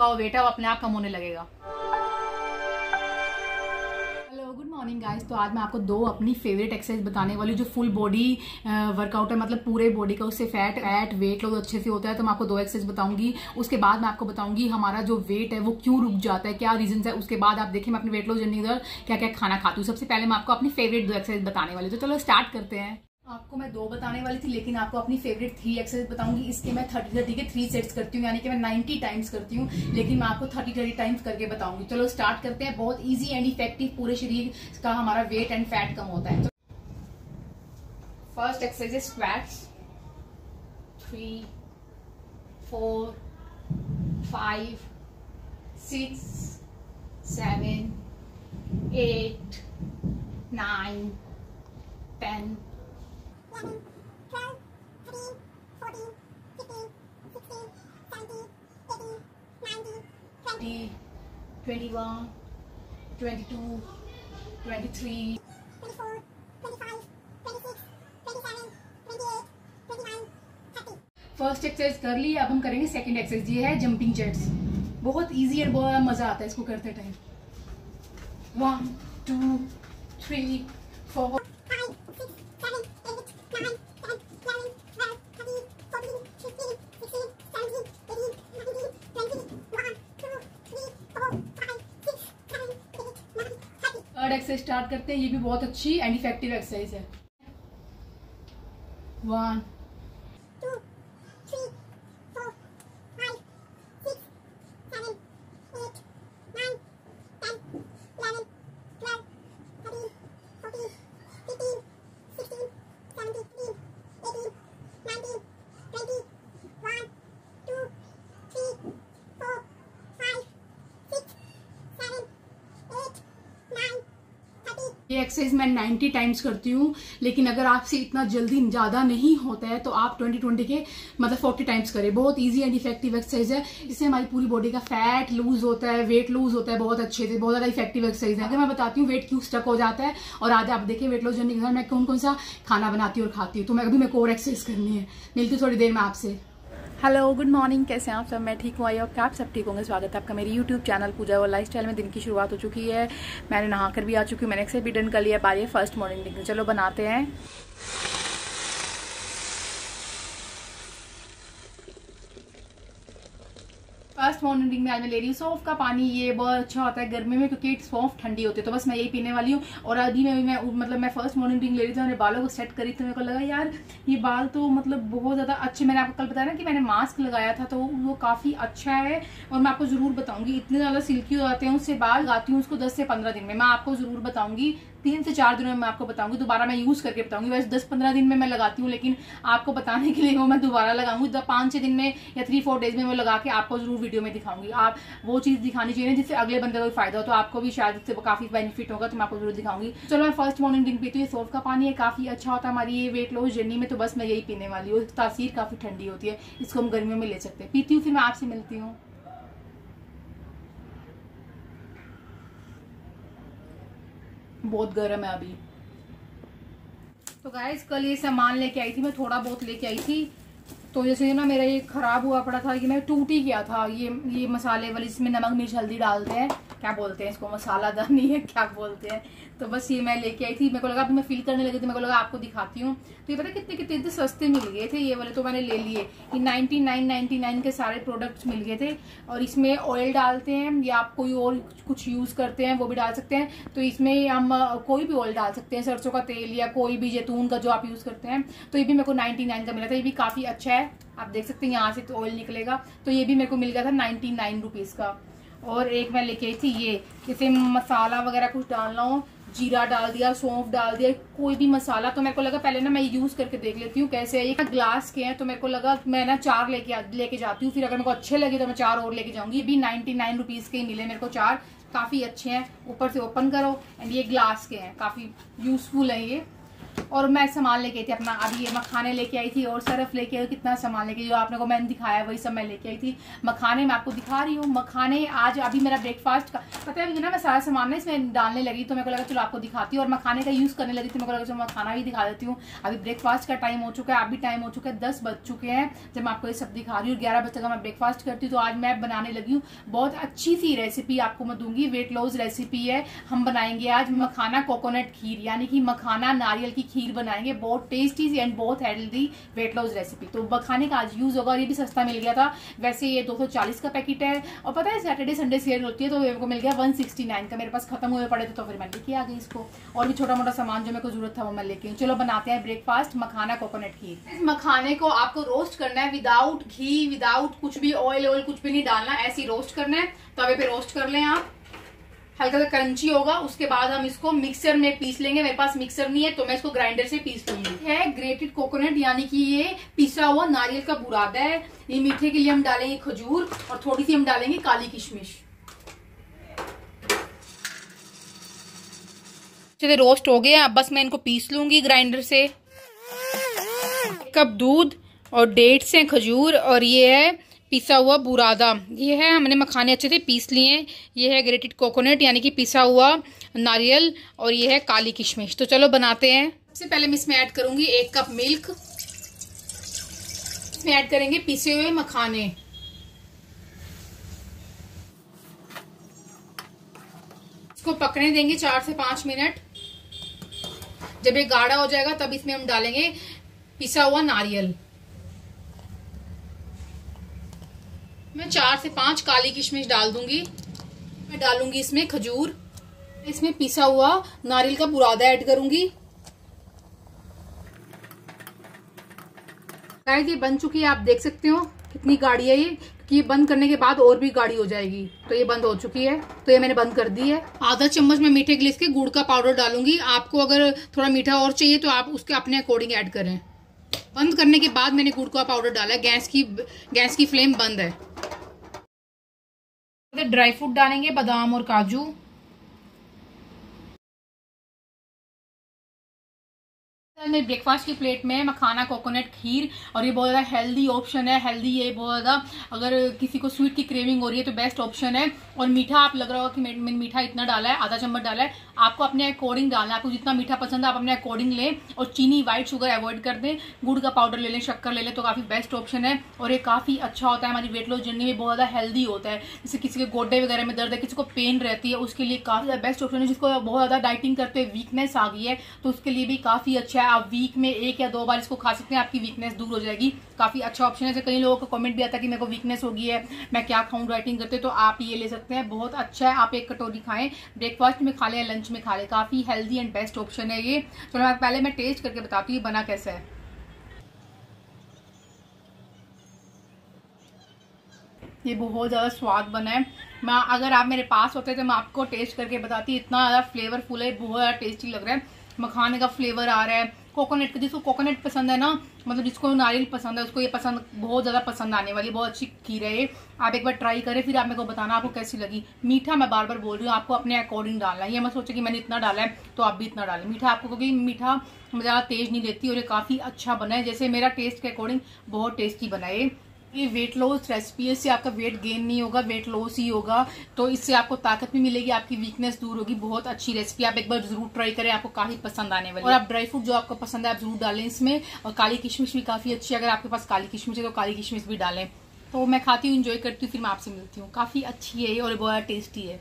का वेट है अपने आप कम होने लगेगा मॉर्निंग गाइस तो आज मैं आपको दो अपनी फेवरेट एक्सरसाइज बताने वाली जो फुल बॉडी वर्कआउट है। मतलब पूरे बॉडी का उससे फैट एट वेट लॉस अच्छे से होता है। तो मैं आपको दो एक्सरसाइज बताऊँगी। उसके बाद मैं आपको बताऊँगी हमारा जो वेट है, वो क्यों रुक जाता है, क्या रीजन है। उसके बाद आप देखिए मैं अपनी वेट लॉस जर्नी क्या क्या खाना खाती हूँ। सबसे पहले मैं आपको अपनी फेवरेट दो एक्सरसाइज बताने वाली तो चलो स्टार्ट करते हैं। आपको मैं दो बताने वाली थी, लेकिन आपको अपनी फेवरेट थ्री एक्सरसाइज बताऊँगी। इसके मैं थर्टी थर्टी के थ्री सेट्स करती हूँ, यानी कि मैं नाइनटी टाइम्स करती हूँ, लेकिन मैं आपको थर्टी थर्टी टाइम्स करके बताऊँगी। चलो स्टार्ट करते हैं। बहुत इजी एंड इफ़ेक्टिव पूरे शरीर का हमारा वेट एंड फैट कम होता है। फ़र्स्ट एक्सरसाइज है squats three four five six seven eight nine ten 21, 22, 23, 24, 25, 26, 27, 28, 29, 30. First exercise कर ली अब हम करेंगे सेकंड एक्सरसाइज ये है जंपिंग जेट्स बहुत इजी और बहुत मज़ा आता है इसको करते time one two three four third exercise start करते हैं। ये भी बहुत अच्छी एंड इफ़ेक्टिव एक्सरसाइज है। वन ये एक्सरसाइज मैं 90 टाइम्स करती हूँ, लेकिन अगर आपसे इतना जल्दी ज़्यादा नहीं होता है तो आप 20 20 के मतलब 40 टाइम्स करें। बहुत इजी एंड इफ़ेक्टिव एक्सरसाइज है। इससे हमारी पूरी बॉडी का फैट लूज होता है वेट लूज होता है, बहुत अच्छे से, बहुत ज़्यादा इफ़ेक्टिव एक्सरसाइज है। अगर मैं बताती हूँ वेट क्यों स्टक हो जाता है, और आज आप देखिए वेट लॉस जर्नी के मैं कौन कौन सा खाना बनाती हूँ और खाती हूँ तो मैं अभी मेरे को और एक्सरसाइज करनी है। मिलती थोड़ी देर में आपसे। हेलो गुड मॉर्निंग कैसे हैं आप सब? मैं ठीक हूँ आई और आप सब ठीक होंगे? स्वागत है आपका मेरी यूट्यूब चैनल पूजा और लाइफस्टाइल में। दिन की शुरुआत हो चुकी है। मैंने नहाकर भी आ चुकी हूँ, मैंने एक्सर भी डन कर लिया बारी फ़र्स्ट मॉर्निंग चलो, बनाते हैं। फ़र्स्ट मॉर्निंग में आज मैं ले रही हूँ। सॉफ्ट का पानी ये बहुत अच्छा होता है गर्मी में, क्योंकि सॉफ्ट ठंडी होती है। तो बस मैं यही पीने वाली हूँ। और अभी मैं भी मैं मतलब मैं फ़र्स्ट मॉर्निंग ले रही थी, मैंने बालों को सेट करी तो मेरे को लगा, यार, ये बाल तो मतलब बहुत ज़्यादा अच्छे मैंने आपको कल बताया ना कि मैंने मास्क लगाया था तो वो काफ़ी अच्छा है। और मैं आपको ज़रूर बताऊँगी, इतने ज़्यादा सिल्की हो जाते हैं, उससे बाल गाती हूँ उसको दस से पंद्रह दिन में। मैं आपको ज़रूर बताऊँगी तीन से चार दिनों में मैं आपको बताऊँगी, दोबारा मैं यूज़ करके बताऊँगी। वैसे दस पंद्रह दिन में मैं लगाती हूँ, लेकिन आपको बताने के लिए वो मैं दोबारा लगाऊँगी। पाँच छह दिन में या थ्री फोर डेज़ में वो लगा के आपको ज़रूर वीडियो में दिखाऊँगी। आप वो चीज़ दिखानी चाहिए जिससे अगले बंदे को फ़ायदा हो तो आपको भी शायद इससे काफ़ी बेनिफिट होगा तो मैं आपको ज़रूर दिखाऊँगी। चलो, मैं फ़र्स्ट मॉर्निंग ड्रिंक पीती हूँ। सोफ का पानी है, काफ़ी अच्छा होता है हमारी ये वेट लॉस जर्नी में तो बस मैं यही पीने वाली हूँ। तासीर काफ़ी ठंडी होती है, इसको हम गर्मियों में ले सकते हैं। पीती हूँ, फिर मैं आपसे मिलती हूँ। बहुत गर्म है अभी। तो गाइज़ कल ये सामान लेके आई थी, मैं थोड़ा बहुत लेके आई थी। तो जैसे ना मेरा ये खराब हुआ पड़ा था कि मैं टूट ही गया था। ये ये मसाले वाली जिसमें नमक मिर्च हल्दी डालते हैं, क्या बोलते हैं इसको? मसाला दानी है, क्या बोलते हैं? तो बस ये मैं लेके आई थी। मेरे को लगा, अभी मैं फील करने लगी थी, मेरे को लगा आपको दिखाती हूँ। तो ये पता कितने कितने, इतने सस्ते मिल गए थे ये वाले तो मैंने ले लिए ये नाइनटी नाइन नाइनटी नाइन के सारे प्रोडक्ट्स मिल गए थे। और इसमें ऑयल डालते हैं, या आप कोई और कुछ यूज़ करते हैं, वो भी डाल सकते हैं। तो इसमें हम कोई भी ऑयल डाल सकते हैं, सरसों का तेल या कोई भी जैतून का जो आप यूज़ करते हैं। तो ये भी मेरे को नाइनटी नाइन का मिला था। ये भी काफ़ी अच्छा है। आप देख सकते हैं यहाँ से तो ऑयल निकलेगा। तो ये भी मेरे को मिल गया था नाइनटी नाइन का। और एक मैं लेके आई थी ये, जैसे मसाला वगैरह कुछ डालना हो जीरा डाल दिया, सौंफ डाल दिया, कोई भी मसाला तो मेरे को लगा पहले ना मैं यूज़ करके देख लेती हूँ कैसे है। ये ग्लास के हैं तो मेरे को लगा मैं ना चार लेके लेके जाती हूँ, फिर अगर मेरे को अच्छे लगे तो मैं चार और लेके जाऊँगी। ये भी नाइनटी नाइन रुपीज़ के ही मिले मेरे को चार। काफ़ी अच्छे हैं। ऊपर से ओपन करो। एंड ये ग्लास के हैं। काफ़ी यूजफुल है ये। और मैं सामान लेके आई थी अपना, अभी ये मखाने लेके आई थी और सरफ लेके आई, कितना सामान लेके जो आपने को मैंने दिखाया, वही सब मैं लेके आई थी। मखाने मैं आपको दिखा रही हूँ। मखाने आज अभी मेरा ब्रेकफास्ट का, पता है ना मैं सारा सामान ना इसमें डालने लगी तो मेरे को लगा चलो आपको दिखाती हूँ। और मखाने का यूज़ करने लगी थी, मेरे को लगा चलो मखाना भी दिखा देती हूँ। अभी ब्रेकफास्ट का टाइम हो चुका है, अभी टाइम हो चुका है, दस बज चुके हैं, जब मैं आपको ये सब दिखा रही हूँ। ग्यारह बजे तक मैं ब्रेकफास्ट करती हूँ तो आज मैं बनाने लगी हूँ। बहुत अच्छी सी रेसिपी आपको मैं दूँगी वेट लॉस रेसिपी है। हम बनाएँगे आज मखाना कोकोनट खीर, यानी कि मखाना नारियल की खीर। बनाएँगे, बहुत टेस्टी सी एंड बहुत हेल्दी वेट लॉस रेसिपी तो मखाने का आज यूज़ होगा और ये भी सस्ता मिल गया था। वैसे ये 240 का पैकेट है और पता है सैटरडे संडे सेल होती है तो मेरे को मिल गया 169 का। मेरे पास खत्म हुए पड़े थे तो फिर मैं लेके आ गई इसको। और भी छोटा मोटा सामान जो मेरे को ज़रूरत था वो मैं लेके चलो बनाते हैं ब्रेकफास्ट मखाना कोकोनट खीर। मखाने को आपको रोस्ट करना है विदाउट घी विदाउट कुछ भी ऑयल ऑयल कुछ भी नहीं डालना, ऐसी रोस्ट करना है। तवे पे रोस्ट कर लें आप। हल्का सा क्रंची होगा, उसके बाद हम इसको मिक्सर में पीस लेंगे। मेरे पास मिक्सर नहीं है तो मैं इसको ग्राइंडर से पीस लूँगी है ग्रेटेड कोकोनट यानी कि ये पिसा हुआ नारियल का बुरादा है। ये मीठे के लिए हम डालेंगे खजूर और थोड़ी सी हम डालेंगे काली किशमिश। चलिए रोस्ट हो गया, अब बस मैं इनको पीस लूँगी ग्राइंडर से। कप दूध और डेट्स हैं खजूर, और ये है पिसा हुआ बुरादा ये है, हमने मखाने अच्छे से पीस लिए ये है ग्रेटेड कोकोनट यानी कि पिसा हुआ नारियल और ये है काली किशमिश। तो चलो बनाते हैं। सबसे पहले मैं इसमें ऐड करूँगी एक कप मिल्क इसमें ऐड करेंगे पिसे हुए मखाने। इसको पकने देंगे चार से पाँच मिनट। जब ये गाढ़ा हो जाएगा, तब इसमें हम डालेंगे पिसा हुआ नारियल। चार से पाँच काली किशमिश डाल दूँगी। मैं डालूँगी इसमें खजूर। इसमें पिसा हुआ नारियल का बुरादा ऐड करूँगी। गाइस, ये बन चुकी है, आप देख सकते हो कितनी गाड़ी है ये कि ये बंद करने के बाद और भी गाड़ी हो जाएगी। तो ये बंद हो चुकी है तो ये मैंने बंद कर दी है। आधा चम्मच में मीठे के गुड़ का पाउडर डालूँगी। आपको अगर थोड़ा मीठा और चाहिए तो आप उसके अपने अकॉर्डिंग ऐड करें। बंद करने के बाद मैंने गुड़ का पाउडर डाला, गैस की गैस की फ्लेम बंद है। ड्राई फ्रूट डालेंगे बादाम और काजू। मेरे ब्रेकफास्ट की प्लेट में मखाना कोकोनट खीर, और ये बहुत ज़्यादा हेल्दी ऑप्शन है हेल्दी ये बहुत ज़्यादा, अगर किसी को स्वीट की क्रेविंग हो रही है तो बेस्ट ऑप्शन है। और मीठा, आप लग रहा होगा कि मैंने मीठा इतना डाला है, आधा चम्मच डाला है, आपको अपने अकॉर्डिंग डालना है। आपको जितना मीठा पसंद है, आप अपने अकॉर्डिंग लें और चीनी व्हाइट शुगर अवॉइड कर दें। गुड़ का पाउडर ले लें, शक्कर ले लें तो काफ़ी बेस्ट ऑप्शन है। और ये काफ़ी अच्छा होता है, हमारी वेट लॉस जर्नी में बहुत ज़्यादा हेल्दी होता है। जैसे किसी के गोड्डे वगैरह में दर्द है, किसी को पेन रहती है, उसके लिए काफ़ी बेस्ट ऑप्शन है। जिसको बहुत ज़्यादा डाइटिंग करते हुए वीकनेस आ गई है तो उसके लिए भी काफ़ी अच्छा है। आप वीक में एक या दो बार इसको खा सकते हैं, आपकी वीकनेस दूर हो जाएगी। काफ़ी अच्छा ऑप्शन है। कई लोगों का कमेंट भी आता है कि मेरे को वीकनेस होगी है, मैं क्या खाऊं डाइटिंग करते तो आप ये ले सकते हैं। बहुत अच्छा है, आप एक कटोरी खाएँ ब्रेकफास्ट में खा लें लंच में खा लें। काफ़ी हेल्दी एंड बेस्ट ऑप्शन है ये। चलो, मैं पहले मैं टेस्ट करके बताती हूँ बना कैसा है। ये बहुत ज़्यादा स्वाद बना है। मैं, अगर आप मेरे पास होते तो मैं आपको टेस्ट करके बताती इतना ज़्यादा फ्लेवरफुल है, बहुत ज़्यादा टेस्टी लग रहा है। मखाने का फ्लेवर आ रहा है। कोकोनट का जिसको कोकोनट पसंद है ना मतलब जिसको नारियल पसंद है, उसको ये पसंद बहुत ज़्यादा पसंद आने वाली बहुत अच्छी खीर है आप एक बार ट्राई करें, फिर आप मेरे को बताना आपको कैसी लगी। मीठा मैं बार बार बोल रही हूँ, आपको अपने अकॉर्डिंग डालना है। ये मैं सोचा कि मैंने इतना डाला है तो आप भी इतना डालें। मीठा आपको क्योंकि मीठा ज़्यादा तेज नहीं देती और ये काफ़ी अच्छा बना है। जैसे मेरा टेस्ट के अकॉर्डिंग बहुत टेस्टी बना है ये वेट लॉस रेसिपी है इससे आपका वेट गेन नहीं होगा वेट लॉस ही होगा। तो इससे आपको ताकत भी मिलेगी आपकी वीकनेस दूर होगी। बहुत अच्छी रेसिपी आप एक बार ज़रूर ट्राई करें आपको काफ़ी पसंद आने वाली और आप ड्राई फ्रूट जो आपको पसंद है आप ज़रूर डालें इसमें। और काली किशमिश भी काफ़ी अच्छी है अगर आपके पास काली किशमिश है तो काली किशमिश भी डालें। तो मैं खाती हूँ इंजॉय करती हूँ फिर मैं आपसे मिलती हूँ। काफ़ी अच्छी है और बहुत टेस्टी है।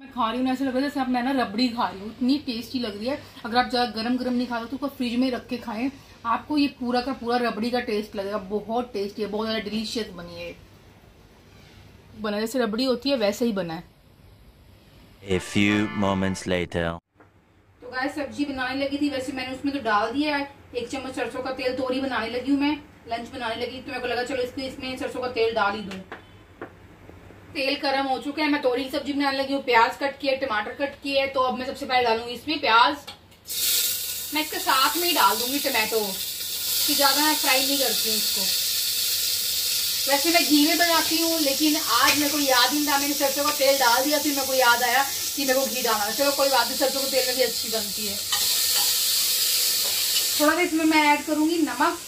मैं खा रही हूँ ऐसे लग रहा है जैसे आप मैं ना रबड़ी खा रही हूँ। इतनी टेस्टी लग रही है। अगर आप ज़्यादा गर्म गर्म नहीं खाते तो उसको फ्रिज में रख के खाएँ। आपको ये पूरा का पूरा रबड़ी का टेस्ट लगेगा बहुत टेस्टी है बहुत ज़्यादा डिलीशियस बनी है बना जैसे रबड़ी होती है वैसे ही बना है। A few moments later. तो गाय सब्ज़ी बनाने लगी थी वैसे मैंने उसमें तो डाल दिया है। एक चम्मच सरसों का तेल तोरी बनाने लगी हूँ मैं। लंच बनाने लगी तो मेरे को लगा चलो इसमें इसमें सरसों का तेल डाल ही दूँ। तेल गर्म हो चुका है मैं तोरी की सब्ज़ी बनाने लगी हूँ प्याज कट किया टमाटर कट किया है तो अब मैं सबसे पहले डालूँगी इसमें प्याज। मैं इसके साथ में ही डाल दूँगी टमाटो कि ज़्यादा मैं फ्राई नहीं करती हूँ इसको। वैसे मैं घी में बनाती हूँ, लेकिन आज मेरे को याद नहीं था। मैंने सरसों का तेल डाल दिया फिर मेरे को याद आया कि मेरे को घी डालना चलो, कोई बात नहीं, सरसों के तेल में भी अच्छी बनती है। थोड़ा सा इसमें मैं ऐड करूँगी नमक।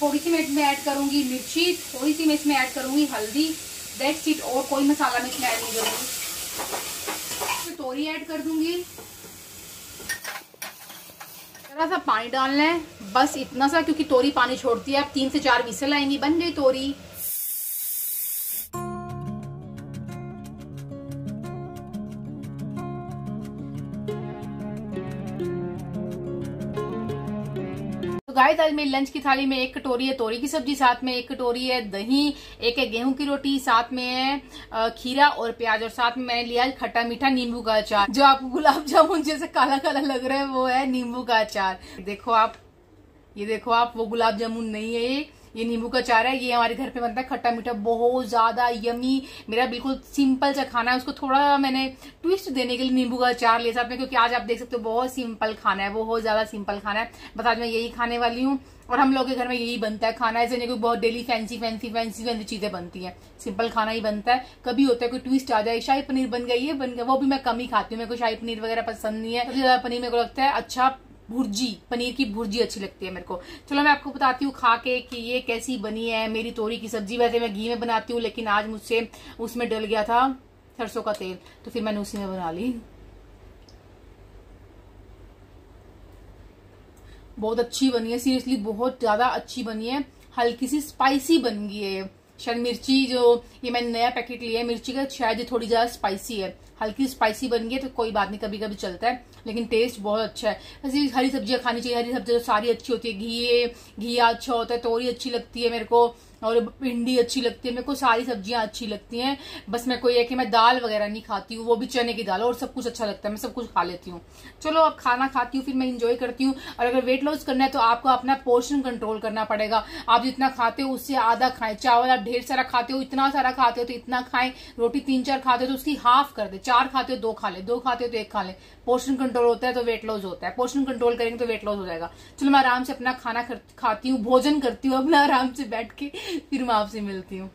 थोड़ी सी मैं इसमें ऐड करूँगी मिर्ची। थोड़ी सी मैं इसमें ऐड करूँगी हल्दी। दैट्स इट और कोई मसाला मैं इसमें ऐड नहीं करूँगी। तोरी ऐड कर दूँगी। थोड़ा सा पानी डालना है। बस इतना सा, क्योंकि तोरी पानी छोड़ती है। अब तीन से चार विसल आएँगी। बन गई तोरी। तो दाल में लंच की थाली में एक कटोरी है, तोरी की सब्ज़ी साथ में एक कटोरी है, दही, एक है गेहूँ की रोटी, साथ में है खीरा और प्याज, और साथ में मैंने लिया खट्टा मीठा नींबू का अचार। जो आपको गुलाब जामुन जैसे काला काला लग रहा है, वो है नींबू का अचार। देखो आप, ये देखो आप, वो गुलाब जामुन नहीं है ये। ये नींबू का चारा है, ये हमारे घर पे बनता है, खट्टा मीठा, बहुत ज़्यादा यमी मेरा बिल्कुल सिंपल सा खाना है, उसको थोड़ा मैंने ट्विस्ट देने के लिए नींबू का अचार ले सकते हैं, क्योंकि आज आप देख सकते हो, बहुत सिंपल खाना है, बहुत ज़्यादा सिंपल खाना है। बता आज मैं यही खाने वाली हूँ, और हम लोग के घर में यही बनता है खाना, ऐसे नहीं कोई बहुत daily fancy fancy fancy fancy चीज़ें बनती हैं। सिंपल खाना ही बनता है। कभी होता है कोई ट्विस्ट आ जाए, शाही पनीर बन गई है, बन गया, वो भी मैं कम ही खाती हूँ, मेरे को शाही पनीर वगैरह पसंद नहीं है। ज़्यादा पनीर मेरे को लगता है अच्छा भुर्जी, पनीर की भुर्जी अच्छी लगती है मेरे को। चलो मैं आपको बताती हूँ खा के कि ये कैसी बनी है। मेरी तोरी की सब्ज़ी, वैसे मैं घी में बनाती हूँ, लेकिन आज मुझसे उसमें डल गया था सरसों का तेल तो फिर मैंने उसी में बना ली। बहुत अच्छी बनी है, सीरियसली बहुत ज़्यादा अच्छी बनी है। हल्की सी स्पाइसी बन गई है शायद मिर्ची जो, ये मैंने नया पैकेट लिया है, मिर्ची का शायद ये थोड़ी ज़्यादा स्पाइसी है। हल्की स्पाइसी बन गई है तो कोई बात नहीं कभी कभी चलता है। लेकिन टेस्ट बहुत अच्छा है। वैसे हरी सब्ज़ियाँ खानी चाहिए, हरी सब्ज़ियाँ सारी अच्छी होती है, घी घिया अच्छा होता है तोरी अच्छी लगती है मेरे को। और भिंडी अच्छी लगती है, मेरे को सारी सब्ज़ियाँ अच्छी लगती हैं। बस मैं कोई है कि मैं दाल वगैरह नहीं खाती हूँ, वो भी चने की दाल और सब कुछ अच्छा लगता है, मैं सब कुछ खा लेती हूँ। चलो, अब खाना खाती हूँ, फिर मैं इंजॉय करती हूँ। और अगर वेट लॉस करना है तो आपको अपना पोर्शन कंट्रोल करना पड़ेगा। आप जितना खाते हो, उससे आधा खाएँ। चावल आप ढेर सारा खाते हो, इतना सारा खाते हो तो इतना खाएँ। रोटी तीन चार खाते हो तो उसकी हाफ़ कर दे। चार खाते हो, दो खा ले। दो खाते हो तो एक खा ले। पोर्शन कंट्रोल होता है तो वेट लॉस होता है। पोर्शन कंट्रोल करेंगे तो वेट लॉस हो जाएगा। चलो, मैं आराम से अपना खाना खाती हूँ, भोजन करती हूँ, अपना आराम से बैठ के। फिर मैं आपसे मिलती हूँ।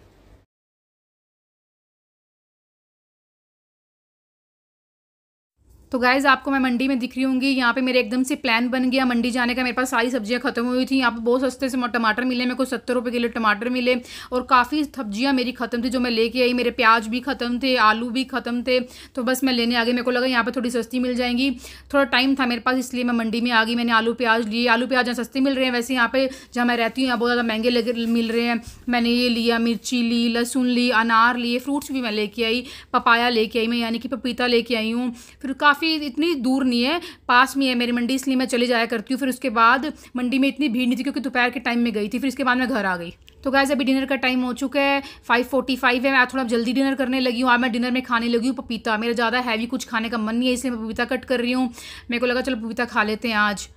तो गाइज़ आपको मैं मंडी में दिख रही हूँ यहाँ पे मेरे एकदम से प्लान बन गया। मंडी जाने का मेरे पास सारी सब्ज़ियाँ खत्म हुई थी। यहाँ पे बहुत सस्ते से टमाटर मिले, मेरे को सत्तर रुपये किलो टमाटर मिले और काफ़ी सब्ज़ियाँ मेरी खत्म थी जो मैं लेके आई। मेरे प्याज भी खत्म थे, आलू भी खत्म थे। तो बस मैं लेने आ गई। मेरे को लगा यहाँ पर थोड़ी सस्ती मिल जाएँगी। थोड़ा टाइम था मेरे पास, इसलिए मैं मंडी में आ गई। मैंने आलू प्याज लिए। आलू प्याज यहाँ सस्ते मिल रहे हैं। वैसे यहाँ पे जहाँ मैं रहती हूँ, यहाँ बहुत ज़्यादा महँगे लगे मिल रहे हैं। मैंने ये लिया, मिर्ची ली, लहसुन ली, अनार लिए फ्रूट्स भी मैं लेके आई, पपाया लेके आई मैं, यानी कि पपीता लेके आई हूँ। फिर काफ़ी इतनी दूर दूर नहीं है, पास में है मेरी मंडी, इसलिए मैं चले जाया करती हूँ। फिर उसके बाद मंडी में इतनी भीड़ नहीं थी क्योंकि दोपहर के टाइम में गई थी, फिर इसके बाद मैं घर आ गई। तो गैस अभी डिनर का टाइम हो चुका है फाइव फोर्टी फाइव है, मैं थोड़ा जल्दी डिनर करने लगी हूँ। आज मैं डिनर में खाने लगी हूँ पपीता। मेरा ज़्यादा हैवी कुछ खाने का मन नहीं है, इसलिए मैं पपीता कट कर रही हूँ। मेरे को लगा चलो पपीता खा लेते हैं आज।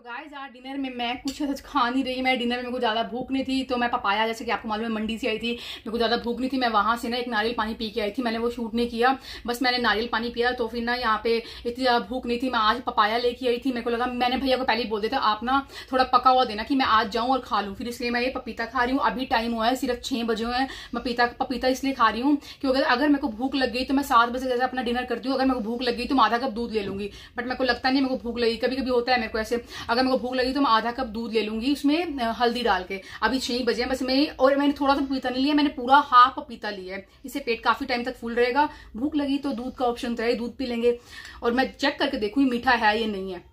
तो गाइस आज डिनर में मैं कुछ ऐसा खा नहीं रही, मैं डिनर में मेरे को ज़्यादा भूख नहीं थी तो मैं पपाया जैसे कि आपको मालूम है, मंडी से आई थी, मेरे को ज़्यादा भूख नहीं थी, मैं वहाँ से ना एक नारियल पानी पी के आई थी, मैंने वो शूट नहीं किया, बस मैंने नारियल पानी पिया तो फिर ना यहाँ पे इतनी ज़्यादा भूख नहीं थी, मैं आज पपाया लेके आई थी, मेरे को लगा, मैंने भैया को पहले बोल था, आप ना थोड़ा पका हुआ देना कि मैं आज जाऊँ और खा लूँ, फिर इसलिए मैं ये पपीता खा रही हूँ, अभी टाइम हुआ है, सिर्फ़ छः बजे हुए हैं पपीता पपीता इसलिए खा रही हूँ, क्योंकि अगर मेरे को भूख लग गई तो मैं सात बजे जैसे अपना डिनर करती हूँ, अगर मेरे को भूख लग गई तो मैं आधा कप दूध ले लूँगी बट मेरे को लगता नहीं मेरे को भूख लगी कभी कभी होता है मेरे को ऐसे अगर मेरे को भूख लगी तो मैं आधा कप दूध ले लूँगी, उसमें हल्दी डाल के। अभी छह बजे बस मैं, और मैंने थोड़ा सा पपीता नहीं लिया, मैंने पूरा हाफ़ पपीता लिया है। इससे पेट काफ़ी टाइम तक फूल रहेगा। भूख लगी तो दूध का ऑप्शन तो है, दूध पी लेंगे। और मैं चेक करके देखूँगी मीठा है या नहीं है।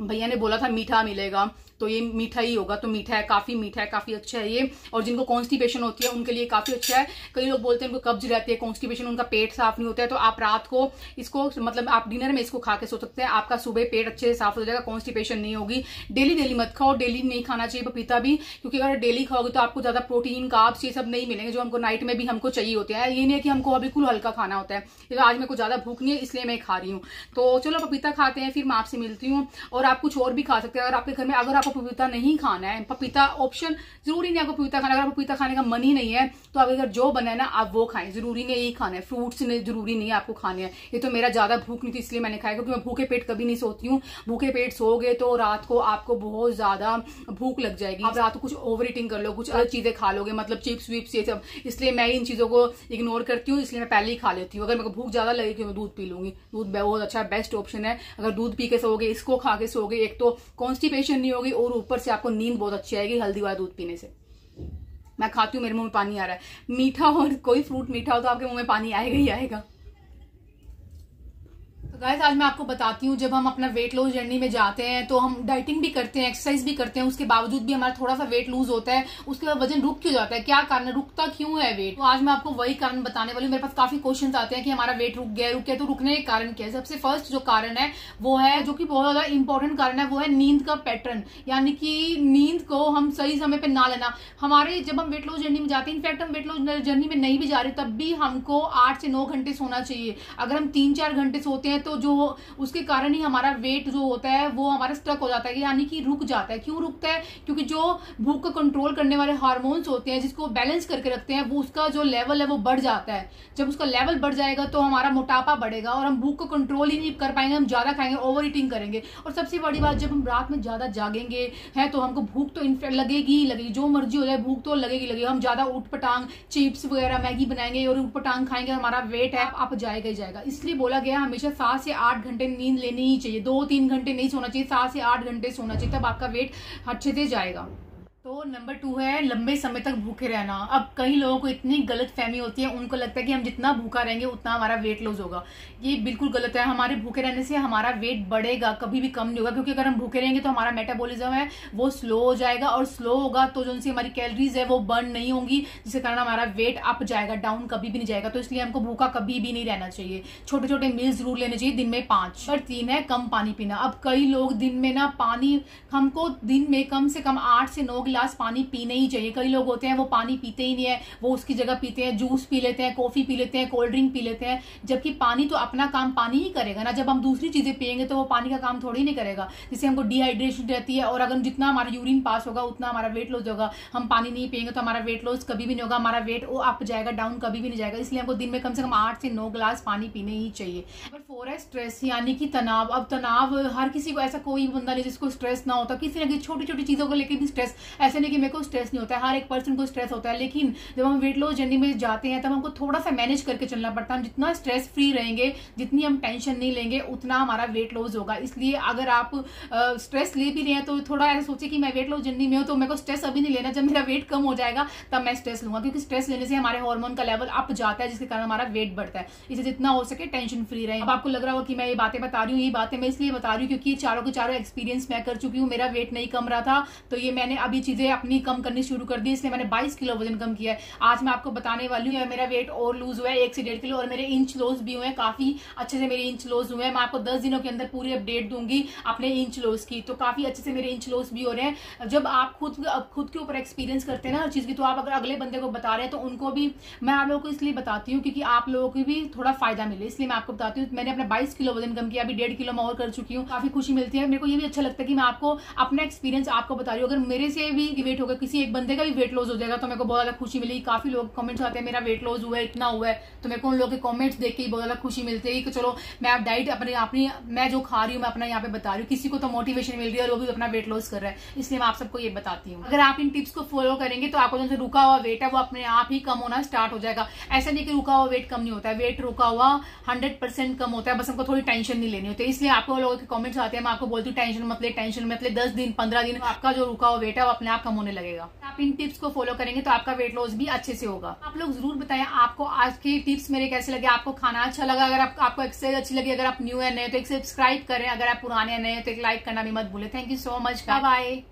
भैया ने बोला था मीठा मिलेगा। तो ये मीठा ही होगा तो मीठा है, काफ़ी मीठा है, काफ़ी अच्छा है ये। और जिनको कॉन्स्टिपेशन होती है, उनके लिए काफ़ी अच्छा है। कई लोग बोलते हैं, उनको कब्ज रहती है कॉन्स्टिपेशन उनका पेट साफ़ नहीं होता है तो आप रात को इसको मतलब आप डिनर में इसको खा के सो सकते हैं। आपका सुबह पेट अच्छे से साफ़ हो जाएगा कॉन्स्टिपेशन नहीं होगी। डेली डेली मत खाओ डेली नहीं खाना चाहिए पपीता भी, क्योंकि अगर डेली खाओगे तो आपको ज़्यादा प्रोटीन काप्स ये सब नहीं मिलेंगे, जो हमको नाइट में भी हमको चाहिए होते हैं। ये नहीं है कि हमको बिल्कुल हल्का खाना होता है आज मेरे को ज़्यादा भूख नहीं है, इसलिए मैं खा रही हूँ। तो चलो पपीता खाते हैं, फिर मैं आपसे मिलती हूँ, और आप कुछ और भी खा सकते हैं। अगर आपके घर में, अगर आपको पपीता नहीं खाना है। पपीता ऑप्शन ज़रूरी नहीं आपको पपीता खाना। अगर पपीता खाने का मन ही नहीं है तो आप अगर जो बना है ना, आप वो खाएँ। ज़रूरी नहीं यही खाना है। फ्रूट्स ज़रूरी नहीं है आपको खाने हैं। ये तो मेरा ज़्यादा भूख नहीं थी, इसलिए मैंने खाया, क्योंकि मैं भूखे पेट कभी नहीं सोती हूँ। भूखे पेट सोगे तो रात को आपको बहुत ज़्यादा भूख लग जाएगी। आप रात को कुछ ओवर ईटिंग कर लो, कुछ अलग चीज़ें खा लोगे मतलब चिप्स विप्स ये सब। इसलिए मैं इन चीज़ों को इग्नोर करती हूँ, इसलिए मैं पहले ही खा लेती हूँ। अगर मेरे को भूख ज़्यादा लगेगी मैं दूध पी लूँगी। दूध बहुत अच्छा बेस्ट ऑप्शन है। अगर दूध पी के सोगे इसको खा के सोगे एक तो कॉन्स्टिपेशन नहीं होगी और ऊपर से आपको नींद बहुत अच्छी आएगी, हल्दी वाला दूध पीने से। मैं खाती हूँ, मेरे मुँह में पानी आ रहा है। मीठा और कोई फ्रूट मीठा हो तो आपके मुँह में पानी आएगा ही आएगा। गाइस, आज मैं आपको बताती हूँ, जब हम अपना वेट लॉस जर्नी में जाते हैं तो हम डाइटिंग भी करते हैं एक्सरसाइज भी करते हैं, उसके बावजूद भी हमारा थोड़ा सा वेट लूज होता है, उसके बाद वज़न रुक क्यों जाता है? क्या कारण रुकता क्यों है वेट तो आज मैं आपको वही कारण बताने वाली हूँ, मेरे पास काफ़ी क्वेश्चन आते हैं कि हमारा वेट रुक गया रुक गया तो रुकने के कारण क्या है? सबसे फ़र्स्ट जो कारण है, वो है, जो कि बहुत ज़्यादा इंपॉर्टेंट कारण है, वो है नींद का पैटर्न यानी कि नींद को हम सही समय पर ना लेना। हमारे जब हम वेट लॉस जर्नी में जाते हैं इनफैक्ट हम वेट लॉस जर्नी में नहीं भी जा रहे, तब भी हमको आठ से नौ घंटे सोना चाहिए। अगर हम तीन चार घंटे सोते हैं तो जो उसके कारण ही हमारा वेट जो होता है, वो हमारा स्ट्रक हो जाता है, यानी कि रुक जाता है। क्यों रुकता है? क्योंकि जो भूख को कंट्रोल करने वाले हार्मोन्स होते हैं, जिसको बैलेंस करके रखते हैं, वो उसका जो लेवल है, वो बढ़ जाता है। जब उसका लेवल बढ़ जाएगा तो हमारा मोटापा बढ़ेगा और हम भूख को कंट्रोल ही नहीं कर पाएँगे, हम ज़्यादा खाएँगे ओवर ईटिंग करेंगे। और सबसे बड़ी बात, जब हम रात में ज़्यादा जागेंगे, है तो हमको भूख तो लगेगी ही लगेगी। जो मर्ज़ी हो जाए, भूख तो लगेगी लगेगी। हम ज़्यादा उठ पटांग चिप्स वगैरह, मैगी बनाएँगे और उठ पटांग खाएँगे, हमारा वेट है, आप जाएगा ही जाएगा। इसलिए बोला गया हमेशा सात से आठ घंटे नींद लेनी ही चाहिए। दो तीन घंटे नहीं सोना चाहिए, सात से आठ घंटे सोना चाहिए, तब आपका वेट अच्छे से जाएगा। तो नंबर टू है, लंबे समय तक भूखे रहना। अब कई लोगों को इतनी गलत फहमी होती है, उनको लगता है कि हम जितना भूखा रहेंगे, उतना हमारा वेट लॉस होगा। ये बिल्कुल गलत है। हमारे भूखे रहने से हमारा वेट बढ़ेगा, कभी भी कम नहीं होगा, क्योंकि अगर हम भूखे रहेंगे तो हमारा मेटाबॉलिज्म है, वो स्लो हो जाएगा और स्लो होगा तो जो हमारी कैलरीज है, वो बर्न नहीं होंगी, जिसके कारण हमारा वेट अप जाएगा डाउन कभी भी नहीं जाएगा। तो इसलिए हमको भूखा कभी भी नहीं रहना चाहिए। छोटे छोटे मील्स ज़रूर लेने चाहिए, दिन में पाँच। और तीन है, कम पानी पीना। अब कई लोग दिन में ना, पानी हमको दिन में कम से कम आठ से नौ गिलास पानी पीने ही चाहिए। कई लोग होते हैं, वो पानी पीते ही नहीं है, वो उसकी जगह पीते हैं, जूस पी लेते हैं, कॉफ़ी पी लेते हैं, कोल्ड ड्रिंक पी लेते हैं, जबकि पानी तो अपना काम पानी ही करेगा ना। जब हम दूसरी चीज़ें पियेंगे तो वो पानी का काम थोड़ी नहीं करेगा। जिससे हमको डिहाइड्रेशन रहती है और अगर जितना हमारा यूरिन पास होगा, उतना हमारा वेट लॉस होगा। हम पानी नहीं पियेंगे तो हमारा वेट लॉस कभी भी नहीं होगा, हमारा वेट वो अप जाएगा डाउन कभी भी नहीं जाएगा। इसलिए हमको दिन में कम से कम आठ से नौ ग्लास पानी पीने ही चाहिए। नंबर फोर है स्ट्रेस यानी कि तनाव। अब तनाव हर किसी को, ऐसा कोई बंदा नहीं जिसको स्ट्रेस ना होता किसी ना किसी छोटी छोटी चीज़ों को लेकर भी स्ट्रेस ऐसे नहीं कि मेरे को स्ट्रेस नहीं होता है, हर एक पर्सन को स्ट्रेस होता है, लेकिन जब हम वेट लॉस जर्नी में जाते हैं, तब हमको थोड़ा सा मैनेज करके चलना पड़ता है। हम जितना स्ट्रेस फ्री रहेंगे, जितनी हम टेंशन नहीं लेंगे, उतना हमारा वेट लॉस होगा। इसलिए अगर आप स्ट्रेस ले भी रहे हैं तो थोड़ा ऐसा सोचे कि मैं वेट लॉस जर्नी में हूँ तो मेरे को स्ट्रेस अभी नहीं लेना। जब मेरा वेट कम हो जाएगा, तब मैं स्ट्रेस लूँगा, क्योंकि स्ट्रेस लेने से हमारे हॉर्मोन का लेवल अप जाता है, जिसके कारण हमारा वेट बढ़ता है। इसे जितना हो सके टेंशन फ्री रहे। अब आपको लग रहा होगा कि मैं ये बातें बता रही हूँ, ये बातें मैं इसलिए बता रही हूँ, क्योंकि चारों के चारों एक्सपीरियंस मैं कर चुकी हूँ, मेरा वेट नहीं कम रहा था तो ये मैंने अभी चीज़ें अपनी कम करनी शुरू कर दी, इसलिए मैंने 22 किलो वज़न कम किया है। आज मैं आपको बताने वाली हूँ मेरा वेट और लूज हुआ है, एक से डेढ़ किलो, और मेरे इंच लॉस भी हुए हैं, काफ़ी अच्छे से मेरे इंच लॉस हुए हैं। मैं आपको दस दिनों के अंदर पूरी अपडेट दूँगी अपने इंच लॉस की तो काफ़ी अच्छे से मेरे इंच लॉस भी हो रहे हैं। जब आप खुद खुद के ऊपर एक्सपीरियंस करते हैं ना हर चीज़ की तो आप अगर अगले बंदे को बता रहे हैं तो उनको भी मैं आप लोगों को इसलिए बताती हूँ, क्योंकि आप लोगों को भी थोड़ा फ़ायदा मिले, इसलिए मैं आपको बताती हूँ। मैंने अपने बाईस किलो वज़न कम किया, अभी डेढ़ किलो मैं और कर चुकी हूँ, काफ़ी खुशी मिलती है। मेरे को ये भी अच्छा लगता है कि मैं आपको अपना एक्सपीरियंस आपको बता रही हूँ। अगर मेरे से भी वेट होगा, किसी एक बंदे का भी वेट लॉस हो जाएगा तो मेरे को बहुत ज़्यादा खुशी मिलेगी काफ़ी लोग कमेंट्स आते हैं, मेरा वेट लॉस हुआ है, इतना हुआ है। तो मेरे को उन लोगों के कमेंट्स देख के ही बहुत ज़्यादा खुशी मिलती है कि चलो, मैं डाइट अपने, अपनी, मैं जो खा रही हूँ, मैं अपना यहाँ पे बता रही हूँ। किसी को तो मोटिवेशन मिल रही है और वो भी अपना वेट लॉस कर रहा है। इसलिए मैं आप सबको ये बताती हूँ। अगर आप इन टिप्स को फॉलो करेंगे तो आपको जो रुका हुआ वेट है, वो अपने आप ही कम होना स्टार्ट हो जाएगा। ऐसा नहीं कि रुका हुआ वेट कम नहीं होता है। वेट रुका हुआ हंड्रेड कम होता है, बस हमको थोड़ी टेंशन नहीं लेनी होती। इसलिए आपको लोगों के कमेंट्स आते हैं, मैं आपको बोलती हूँ टेंशन मतलब टेंशन मतलब दस दिन, पंद्रह दिन आपका जो रुका हुआ वेट है, वो अपने आप कम होने लगेगा। आप इन टिप्स को फॉलो करेंगे तो आपका वेट लॉस भी अच्छे से होगा। आप लोग ज़रूर बताएँ आपको आज के टिप्स मेरे कैसे लगे? आपको खाना अच्छा लगा? अगर आप, आपको एक्सरसाइज अच्छी लगी अगर आप न्यू है नए तो एक सब्सक्राइब करें। अगर आप पुराने नए तो एक लाइक करना भी मत भूले। Thank you so much bye